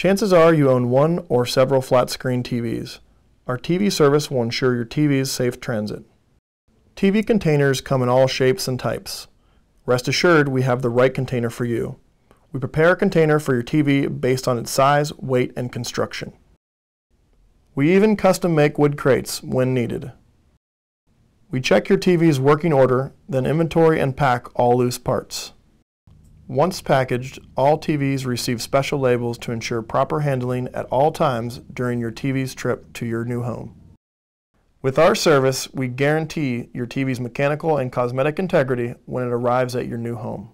Chances are you own one or several flat screen TVs. Our TV service will ensure your TV's safe transit. TV containers come in all shapes and types. Rest assured we have the right container for you. We prepare a container for your TV based on its size, weight, and construction. We even custom make wood crates when needed. We check your TV's working order, then inventory and pack all loose parts. Once packaged, all TVs receive special labels to ensure proper handling at all times during your TV's trip to your new home. With our service, we guarantee your TV's mechanical and cosmetic integrity when it arrives at your new home.